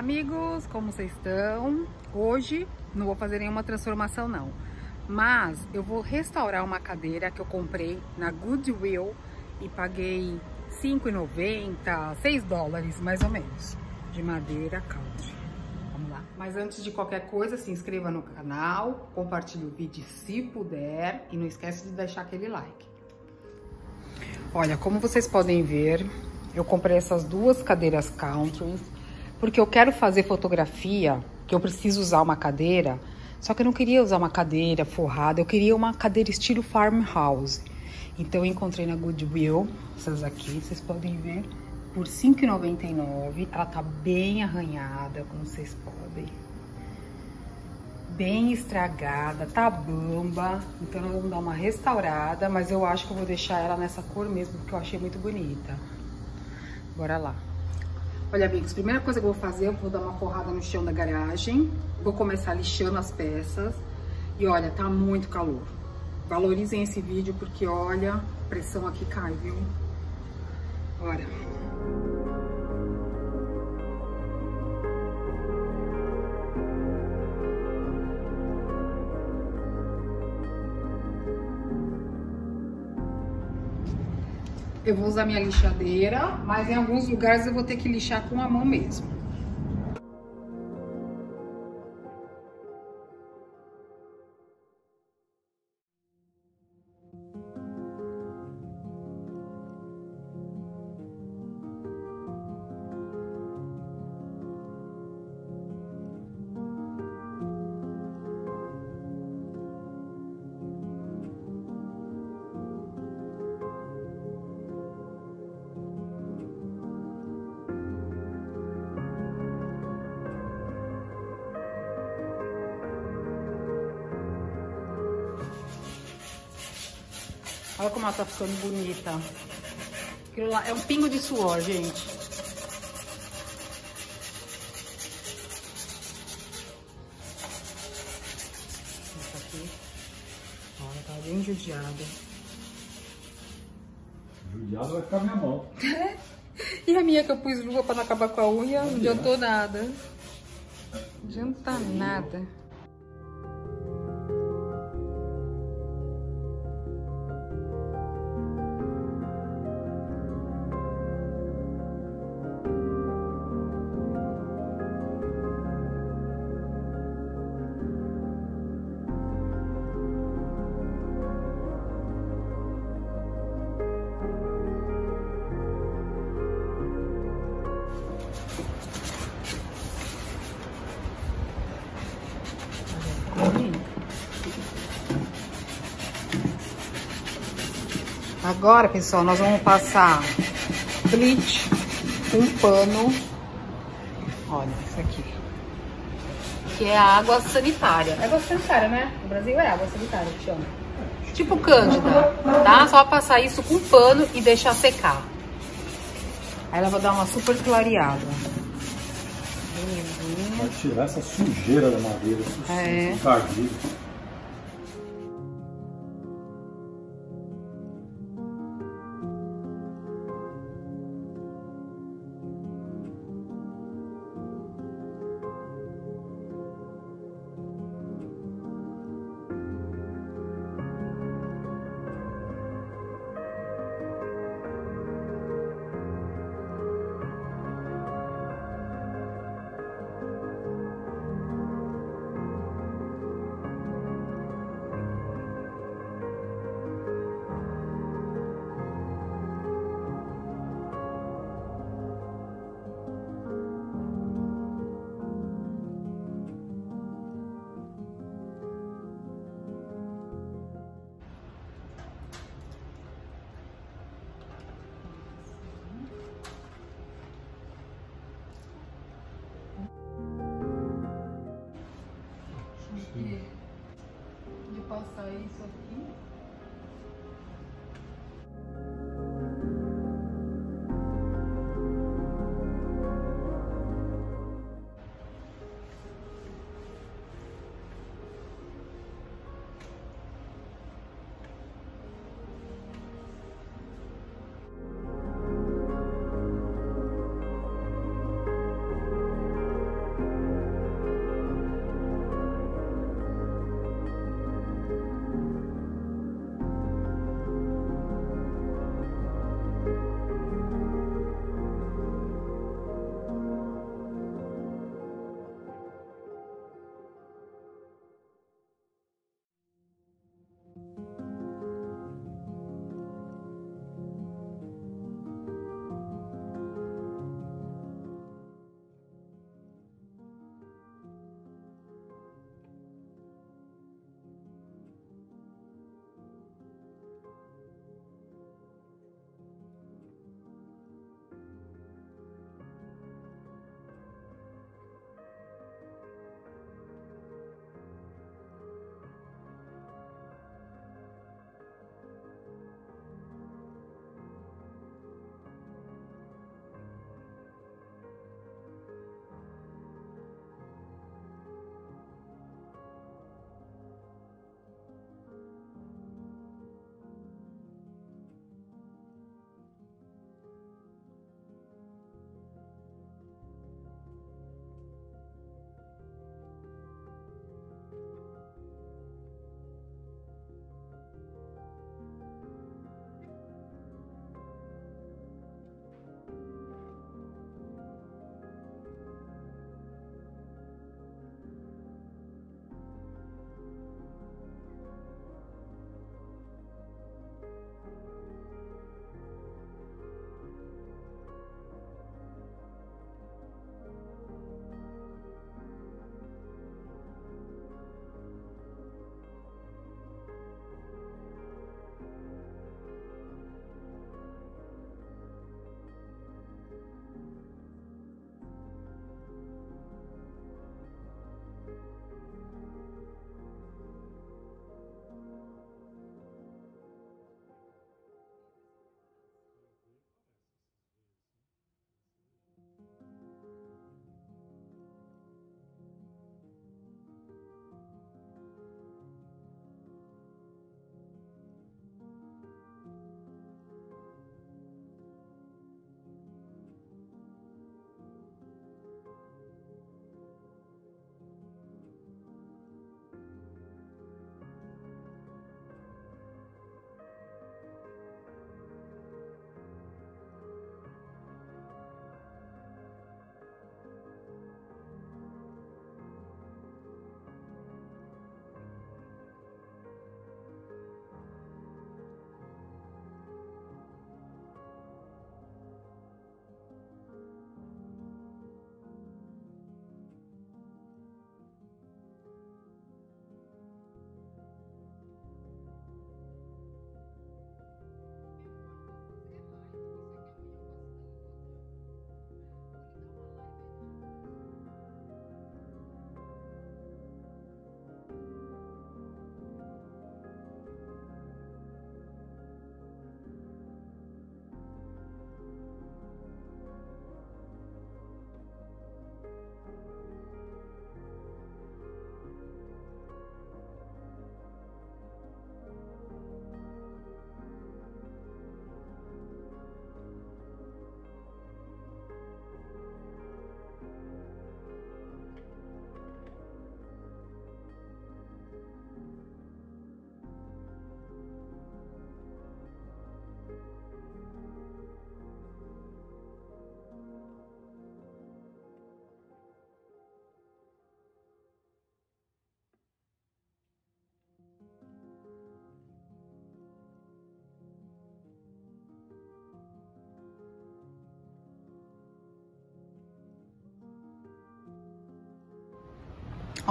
Amigos, como vocês estão? Hoje não vou fazer nenhuma transformação não, mas eu vou restaurar uma cadeira que eu comprei na Goodwill e paguei 5,90, 6 dólares mais ou menos, de madeira country. Vamos lá. Mas antes de qualquer coisa, se inscreva no canal, compartilhe o vídeo se puder e não esquece de deixar aquele like. Olha, como vocês podem ver, eu comprei essas duas cadeiras country porque eu quero fazer fotografia, que eu preciso usar uma cadeira, só que eu não queria usar uma cadeira forrada, eu queria uma cadeira estilo farmhouse. Então eu encontrei na Goodwill, essas aqui, vocês podem ver, por R$ 5,99. Ela tá bem arranhada, como vocês podem. Bem estragada, tá bamba. Então nós vamos dar uma restaurada, mas eu acho que eu vou deixar ela nessa cor mesmo, porque eu achei muito bonita. Bora lá. Olha, amigos, primeira coisa que eu vou fazer, eu vou dar uma forrada no chão da garagem. Vou começar lixando as peças. E olha, tá muito calor. Valorizem esse vídeo porque, olha, a pressão aqui cai, viu? Olha. Eu vou usar minha lixadeira, mas em alguns lugares eu vou ter que lixar com a mão mesmo. Olha como ela tá ficando bonita. Aquilo lá é um pingo de suor, gente. Essa aqui. Olha, tá bem judiada. Judiada vai ficar minha mão. e a minha que eu pus luva pra não acabar com a unha, não adiantou nada. Não adianta nada. Agora, pessoal, nós vamos passar bleach com pano. Olha, isso aqui. Que é a água sanitária. É água sanitária, né? No Brasil é água sanitária que chama. Tipo cândida, tá? Só passar isso com pano e deixar secar. Aí ela vai dar uma super clareada. Vai tirar essa sujeira da madeira, é. encardido.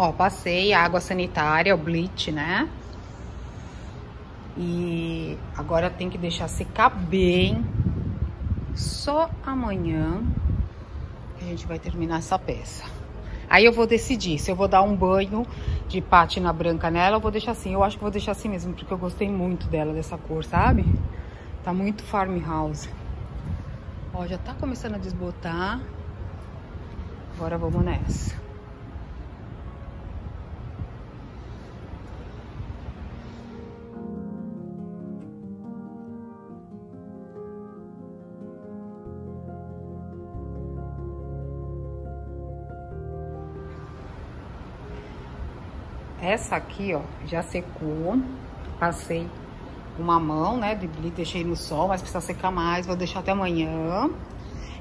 Ó, passei a água sanitária, o bleach, né? E agora tem que deixar secar bem. Só amanhã a gente vai terminar essa peça. Aí eu vou decidir se eu vou dar um banho de pátina branca nela ou vou deixar assim. Eu acho que vou deixar assim mesmo, porque eu gostei muito dela, dessa cor, sabe? Tá muito farmhouse. Ó, já tá começando a desbotar. Agora vamos nessa. Essa aqui, ó, já secou. Passei uma mão, né, de deixei no sol, mas precisa secar mais. Vou deixar até amanhã.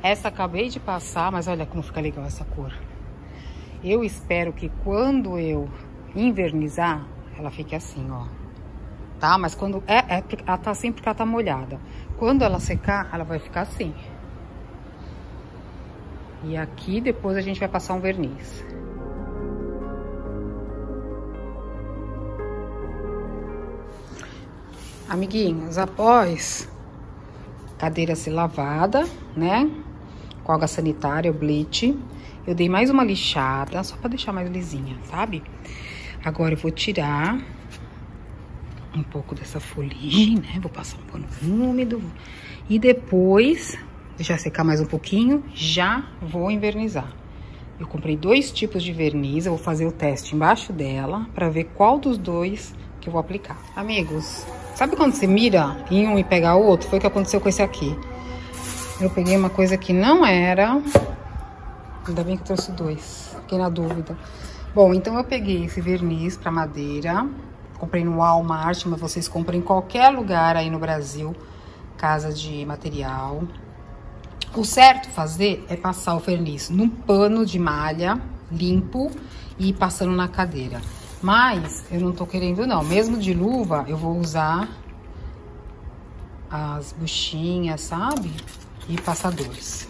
Essa acabei de passar, mas olha como fica legal essa cor. Eu espero que quando eu invernizar, ela fique assim, ó. Tá? Mas quando... É, é ela tá assim porque ela tá molhada. Quando ela secar, ela vai ficar assim. E aqui depois a gente vai passar um verniz. Amiguinhos, após cadeira ser lavada, né? Com água sanitária, o bleach. Eu dei mais uma lixada, só pra deixar mais lisinha, sabe? Agora eu vou tirar um pouco dessa folhinha, né? Vou passar um pano úmido. E depois, deixar secar mais um pouquinho, já vou invernizar. Eu comprei dois tipos de verniz, eu vou fazer o teste embaixo dela pra ver qual dos dois que eu vou aplicar. Amigos, sabe quando você mira em um e pega outro? Foi o que aconteceu com esse aqui. Eu peguei uma coisa que não era. Ainda bem que trouxe dois. Fiquei na dúvida. Bom, então eu peguei esse verniz para madeira. Comprei no Walmart, mas vocês compram em qualquer lugar aí no Brasil. Casa de material. O certo fazer é passar o verniz num pano de malha limpo e passando na cadeira. Mas eu não tô querendo não. Mesmo de luva, eu vou usar as buchinhas, sabe? E passadores.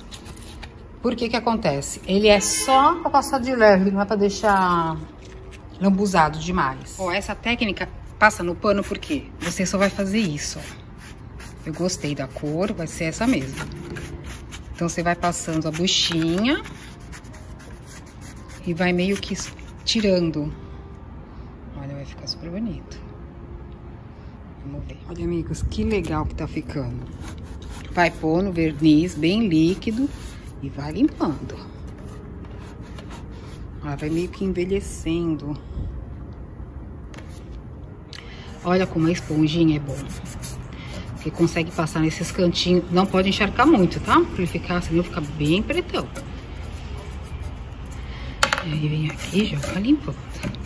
Por que que acontece? Ele é só pra passar de leve, não é pra deixar lambuzado demais. Ó, essa técnica passa no pano porque você só vai fazer isso, ó. Eu gostei da cor, vai ser essa mesmo. Então, você vai passando a buchinha e vai meio que tirando Olha, vai ficar super bonito. Vamos ver. Olha, amigos, que legal que tá ficando. Vai pôr no verniz bem líquido e vai limpando. Ela vai meio que envelhecendo. Olha como a esponjinha é bom. Porque consegue passar nesses cantinhos. Não pode encharcar muito, tá? Pra ele ficar, senão fica bem pretão. E aí vem aqui já vai limpando.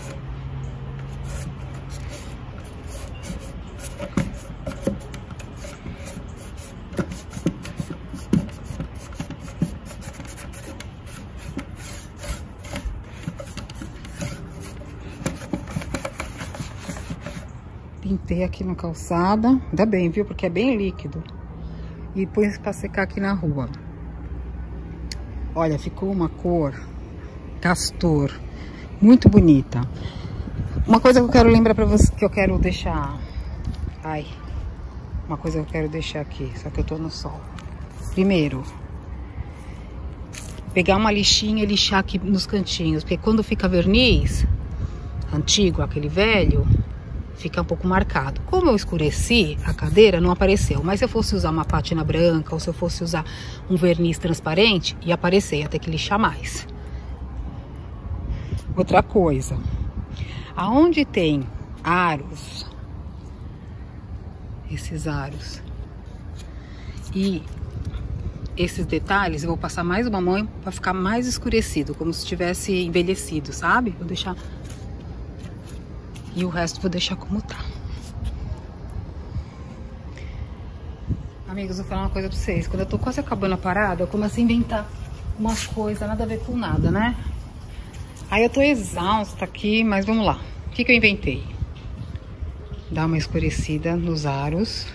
Aqui na calçada. Ainda bem, viu? Porque é bem líquido. E pus pra secar aqui na rua. Olha, ficou uma cor castor. Muito bonita. Uma coisa que eu quero lembrar pra você, que eu quero deixar... Ai. Uma coisa que eu quero deixar aqui, só que eu tô no sol. Primeiro, pegar uma lixinha e lixar aqui nos cantinhos, porque quando fica verniz antigo, aquele velho, fica um pouco marcado. Como eu escureci, a cadeira não apareceu. Mas se eu fosse usar uma pátina branca ou se eu fosse usar um verniz transparente, ia aparecer, ia ter que lixar mais. Outra coisa, aonde tem aros, esses aros, e esses detalhes, eu vou passar mais uma mão para ficar mais escurecido, como se tivesse envelhecido, sabe? Vou deixar e o resto vou deixar como tá. Amigos, vou falar uma coisa pra vocês. Quando eu tô quase acabando a parada, eu começo a inventar umas coisas, nada a ver com nada, né? Aí eu tô exausta aqui, mas vamos lá. O que que eu inventei? Dar uma escurecida nos aros.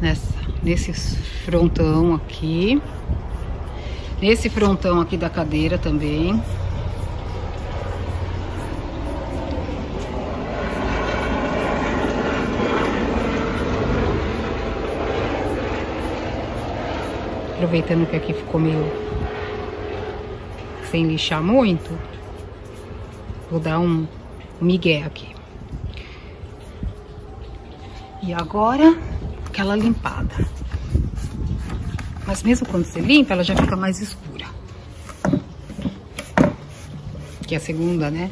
nessa, nesse frontão aqui. Nesse frontão aqui da cadeira também. Aproveitando que aqui ficou meio sem lixar muito, vou dar um migué aqui. E agora, aquela limpada. Mas mesmo quando você limpa, ela já fica mais escura. Que é a segunda, né?